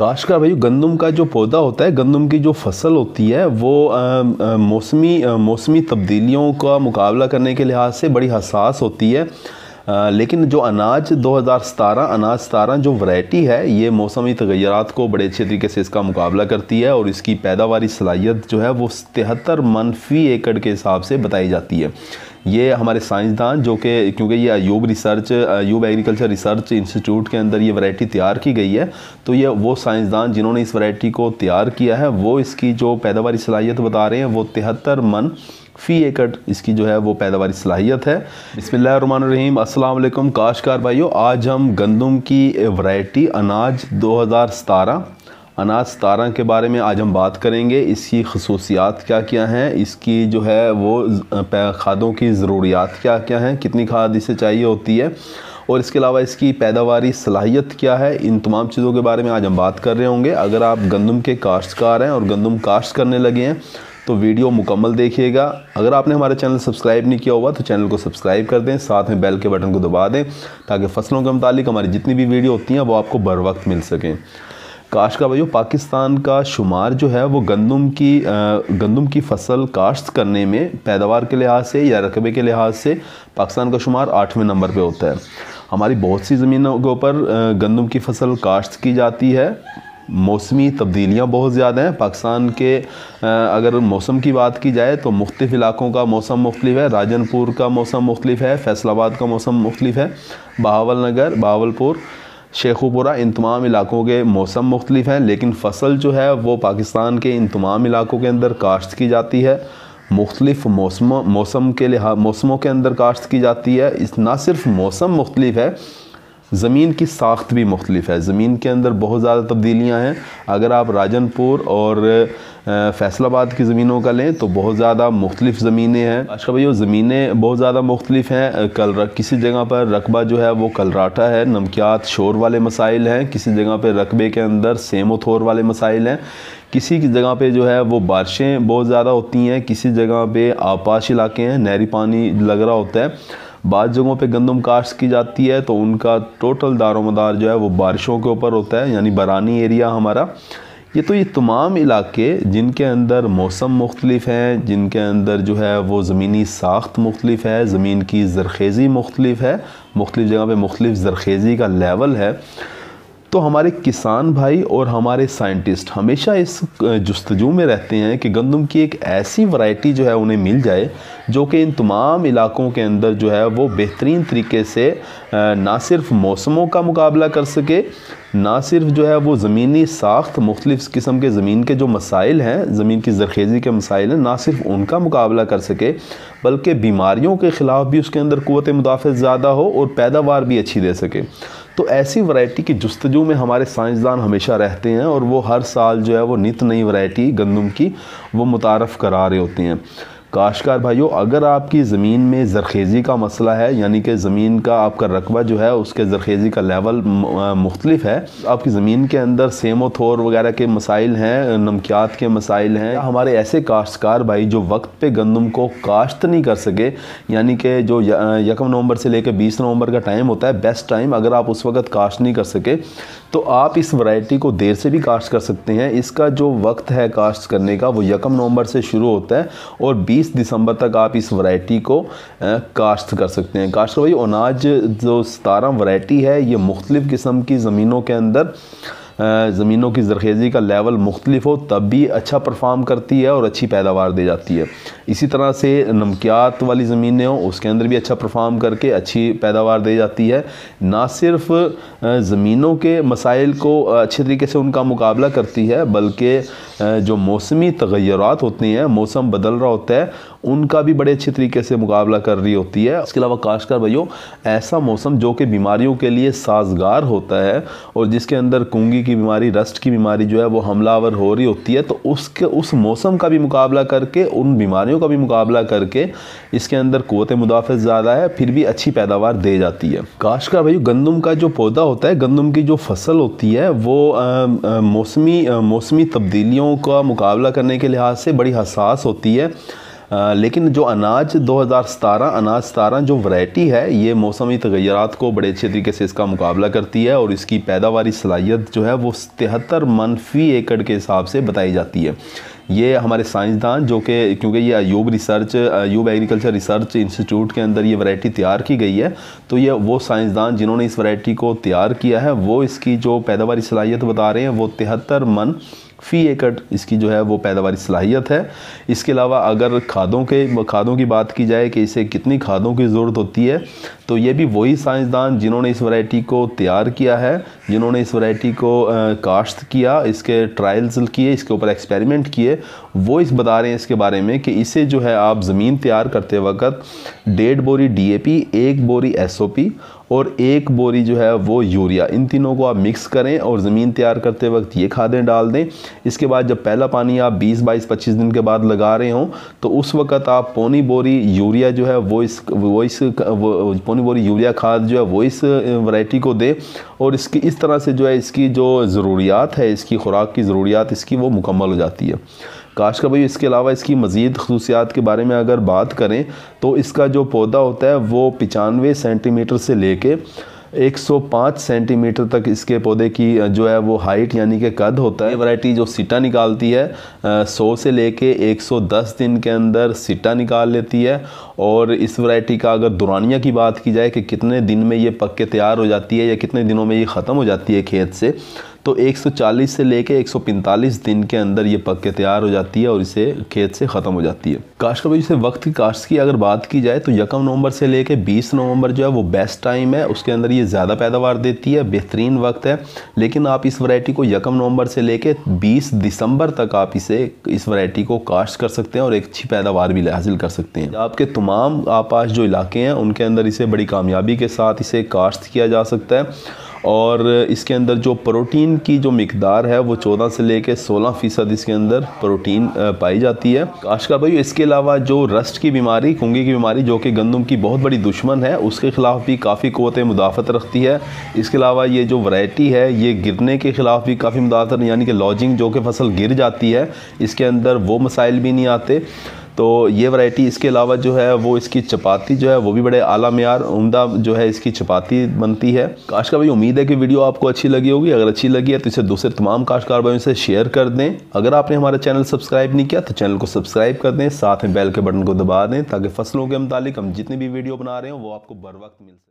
काश का भाई गंदम का जो पौधा होता है गंदम की जो फ़सल होती है वो मौसमी मौसमी तब्दीलियों का मुकाबला करने के लिहाज से बड़ी हसास होती है। आ, लेकिन जो अनाज 2017 अनाज सतारह जो वैरायटी है ये मौसमी तगैरत को बड़े अच्छे तरीके से इसका मुकाबला करती है और इसकी पैदावारी सलाहियत जो है वो तिहत्तर मनफी एकड़ के हिसाब से बताई जाती है। ये हमारे साइंसदान जो कि, क्योंकि ये Ayub research Ayub agriculture research institute के अंदर ये वैरायटी तैयार की गई है तो ये वो साइंसदान जिन्होंने इस वैरायटी को तैयार किया है, वो इसकी जो पैदावारी सलाहियत बता रहे हैं, वो तिहत्तर मन फ़ी एकड़ इसकी जो है वो पैदावारी सलाहियत है। बसमीम अल्लाम काशकार भाइयों, आज हम गंदम की वैरायटी अनाज सतारह अनाज सतारा के बारे में आज हम बात करेंगे। इसकी खसूसियात क्या क्या हैं? इसकी जो है वो खादों की ज़रूरियात क्या क्या हैं? कितनी खाद इसे चाहिए होती है? और इसके अलावा इसकी पैदावारी सलाहियत क्या है? इन तमाम चीज़ों के बारे में आज हम बात कर रहे होंगे। अगर आप गंदम के काश्तकार हैं और गंदम काश्त करने लगे हैं तो वीडियो मुकम्मल देखिएगा। अगर आपने हमारे चैनल सब्सक्राइब नहीं किया हुआ तो चैनल को सब्सक्राइब कर दें, साथ में बेल के बटन को दबा दें, ताकि फ़सलों के मुतालिक हमारी जितनी भी वीडियो होती हैं, वो आपको बर वक्त मिल सकें। काश्त का भाइयों, पाकिस्तान का शुमार जो है, वो गंदम की गंदम की फ़सल काश्त करने में, पैदावार के लिहाज से या रकबे के लिहाज से, पाकिस्तान का शुमार आठवें नंबर पे होता है। हमारी बहुत सी ज़मीनों के ऊपर गंदम की फ़सल काश्त की जाती है। मौसमी तब्दीलियाँ बहुत ज़्यादा हैं। पाकिस्तान के अगर मौसम की बात की जाए तो मुख्तफ़ इलाकों का मौसम मुख्तलिफ़ है। राजनपुर का मौसम मुख्तलिफ़ है। फैसलाबाद का मौसम मुख्तलिफ़ है। बहावल नगर बहावलपुर शेखुपुरा इन तमाम इलाकों के मौसम मुख्तलिफ़ हैं, लेकिन फ़सल जो है वो पाकिस्तान के इन तमाम इलाकों के अंदर काश्त की जाती है। मुख्तलिफ़ मौसम मौसम के लिहाज मौसमों के अंदर काश्त की जाती है। इस, ना सिर्फ़ मौसम मुख्तलिफ़ है ज़मीन की साख्त भी मुख्तलिफ़ है। ज़मीन के अंदर बहुत ज़्यादा तब्दीलियाँ हैं। अगर आप राजनपुर और फैसलाबाद की ज़मीनों का लें तो बहुत ज़्यादा मुख्तलिफ़ ज़मीनें हैं। अच्छा भाई ज़मीनें बहुत ज़्यादा मुख्तलिफ़ हैं। कल किसी जगह पर रकबा जो है वो कलराटा है। नमकियात शोर वाले मसाइल हैं। किसी जगह पर रकबे के अंदर सेम थोर वाले मसाइल हैं। किसी की जगह पे जो है वो बारिशें बहुत ज़्यादा होती हैं। किसी जगह पे आपाश इलाके हैं। नहरी पानी लग रहा होता है। बाद जगहों पे गंदम काश्त की जाती है तो उनका टोटल दारोमदार जो है वो बारिशों के ऊपर होता है, यानी बरानी एरिया हमारा। ये तो ये तमाम इलाके जिनके अंदर मौसम मुख्तलिफ़ हैं, जिनके अंदर जो है वो ज़मीनी साख्त मुख्तलिफ़ है, ज़मीन की ज़रखेज़ी मुख्तलिफ़ है, मुख्तलिफ़ जगह पे मुख्तलिफ़ ज़रखेज़ी का लेवल है। तो हमारे किसान भाई और हमारे साइंटिस्ट हमेशा इस जस्तजू में रहते हैं कि गंदम की एक ऐसी वैरायटी जो है उन्हें मिल जाए, जो कि इन तमाम इलाकों के अंदर जो है वो बेहतरीन तरीके से ना सिर्फ़ मौसमों का मुकाबला कर सके, ना सिर्फ़ जो है वो ज़मीनी साख्त मुख्तलिफ़ किस्म के ज़मीन के जो मसाइल हैं, ज़मीन की जरखेज़ी के मसाइल हैं, ना सिर्फ़ उनका मुकाबला कर सके, बल्कि बीमारियों के ख़िलाफ़ भी उसके अंदर क़वत मुदाफ़ ज़्यादा हो और पैदावार भी अच्छी दे सके। तो ऐसी वैरायटी की जस्तजू में हमारे साइंसदान हमेशा रहते हैं और वो हर साल जो है वो नित नई वैरायटी गंदम की वो मुतारफ़ करा रहे होते हैं। काशकार भाइयों, अगर आपकी ज़मीन में ज़रखेज़ी का मसला है, यानी कि ज़मीन का आपका रकबा जो है, उसके ज़रखेज़ी का लेवल मुख्तलिफ़ है, आपकी ज़मीन के अंदर सेमो थोर वगैरह के मसाइल हैं, नमकियात के मसाइल हैं हमारे ऐसे काश्तकार भाई जो वक्त पे गंदम को काश्त नहीं कर सके, यानी कि जो यकम नवंबर से लेकर बीस नवंबर का टाइम होता है, बेस्ट टाइम अगर आप उस वक्त काश्त नहीं कर सके तो आप इस वैरायटी को देर से भी काश्त कर सकते हैं। इसका जो वक्त है काश्त करने का, वो यकम नवंबर से शुरू होता है, और बीस 20 दिसंबर तक आप इस वैरायटी को काश्त कर सकते हैं। काश्त भाई, अनाज जो सतारह वैरायटी है, ये मुख्तलिफ़ किस्म की ज़मीनों के अंदर ज़मीनों की जरखेज़ी का लेवल मुख्तलिफ़ हो, तब भी अच्छा परफॉर्म करती है और अच्छी पैदावार दे जाती है। इसी तरह से नमकियात वाली ज़मीनें हों, उसके अंदर भी अच्छा परफॉर्म करके अच्छी पैदावार दे जाती है। ना सिर्फ़ ज़मीनों के मसाइल को अच्छे तरीके से उनका मुकाबला करती है, बल्कि जो मौसमी तगैरत होती हैं, मौसम बदल रहा होता है, उनका भी बड़े अच्छे तरीके से मुकाबला कर रही होती है। इसके अलावा काशकार भाइयों, ऐसा मौसम जो कि बीमारियों के लिए साजगार होता है और जिसके अंदर कुंगी की बीमारी, रस्ट की बीमारी जो है वो हमलावर हो रही होती है तो उसके, उस मौसम का भी मुकाबला करके, उन बीमारियों का भी मुकाबला करके इसके अंदर क़वत मुदाफ़ ज़्यादा है, फिर भी अच्छी पैदावार दे जाती है। काशकार भाई, गंदम का जो पौधा होता है, गंदम की जो फ़सल होती है, वो मौसमी मौसमी तब्दीलियों का मुकाबला करने के लिहाज से बड़ी हसास होती है। लेकिन जो अनाज 2017 अनाज सतारह जो वैरायटी है, ये मौसमी तगैरत को बड़े अच्छे तरीके से इसका मुकाबला करती है और इसकी पैदावारी सलाहियत जो है वो तिहत्तर मनफी एकड़ के हिसाब से बताई जाती है। ये हमारे साइंसदान जो कि, क्योंकि ये Ayub research Ayub agriculture research institute के अंदर ये वैरायटी तैयार की गई है तो ये वो साइंसदान जिन्होंने इस वैरायटी को तैयार किया है, वो इसकी जो पैदावारी सलाहियत बता रहे हैं, वो तिहत्तर मन फ़ी एकड़ इसकी जो है, वो पैदावारी सलाहियत है। इसके अलावा अगर खादों के, खादों की बात की जाए कि इसे कितनी खादों की ज़रूरत होती है तो ये भी वही साइंसदान जिन्होंने इस वैरायटी को तैयार किया है, जिन्होंने इस वैरायटी को काश्त किया, इसके ट्रायल्स किए, इसके ऊपर एक्सपेरिमेंट किए, वो इस बता रहे हैं इसके बारे में कि इसे जो है आप ज़मीन तैयार करते वक्त डेढ़ बोरी डी ए पी, एक बोरी एसओपी और एक बोरी जो है वो यूरिया। इन तीनों को आप मिक्स करें और ज़मीन तैयार करते वक्त ये खादें डाल दें। इसके बाद जब पहला पानी आप 20 बाईस 25 दिन के बाद लगा रहे हों तो उस वक्त आप पौनी बोरी यूरिया जो है वो इस वो इस पौनी बोरी यूरिया खाद जो है वो इस वैरायटी को दे और इसकी, इस तरह से जो है इसकी जो ज़रूरियात है, इसकी खुराक की ज़रूरियात, इसकी वो मुकम्मल हो जाती है। काश का भाई इसके अलावा इसकी मज़ीद खसूसियात के बारे में अगर बात करें तो इसका जो पौधा होता है, वो पचानवे सेंटीमीटर से ले लेके 105 सेंटीमीटर तक इसके पौधे की जो है वो हाइट, यानी कि कद होता है। वैरायटी जो सिटा निकालती है 100 से लेके 110 दिन के अंदर सिटा निकाल लेती है। और इस वैरायटी का अगर दुरानिया की बात की जाए कि कितने दिन में ये पक के तैयार हो जाती है या कितने दिनों में ये ख़त्म हो जाती है खेत से तो 140 से लेके 145 दिन के अंदर ये पक के तैयार हो जाती है और इसे खेत से ख़त्म हो जाती है। काश्त का से वक्त की काश्त की अगर बात की जाए तो यकम नवंबर से लेके 20 नवंबर जो है वो बेस्ट टाइम है। उसके अंदर ये ज़्यादा पैदावार देती है, बेहतरीन वक्त है। लेकिन आप इस वैरायटी को यकम नवंबर से लेके 20 दिसंबर तक आप इसे इस वैरायटी को काश्त कर सकते हैं और एक अच्छी पैदावार भी हासिल कर सकते हैं। आपके तमाम आपास जो इलाके हैं, उनके अंदर इसे बड़ी कामयाबी के साथ इसे काश्त किया जा सकता है। और इसके अंदर जो प्रोटीन की जो मकदार है, वो 14 से लेकर 16 फ़ीसद इसके अंदर प्रोटीन पाई जाती है। काशकार भाई, इसके अलावा जो रस्ट की बीमारी कुंगी की बीमारी, जो कि गंदम की बहुत बड़ी दुश्मन है, उसके ख़िलाफ़ भी काफ़ी क़वत मुदाफ़त रखती है। इसके अलावा ये जो वैरायटी है, ये गिरने के ख़िलाफ़ भी काफ़ी मुदाफ़त यानी कि लॉजिंग जो कि फ़सल गिर जाती है, इसके अंदर वो मसाइल भी नहीं आते। तो ये वैरायटी इसके अलावा जो है, वो इसकी चपाती जो है, वो भी बड़े आला मैार उमदा जो है इसकी चपाती बनती है। काश का भाई, उम्मीद है कि वीडियो आपको अच्छी लगी होगी। अगर अच्छी लगी है तो इसे दूसरे तमाम काशकार भाइयों से शेयर कर दें। अगर आपने हमारा चैनल सब्सक्राइब नहीं किया तो चैनल को सब्सक्राइब कर दें। साथ में बैल के बटन को दबा दें, ताकि फ़सलों के मुतालिक हम जितनी भी वीडियो बना रहे हो, वो आपको बर वक्त मिल सके।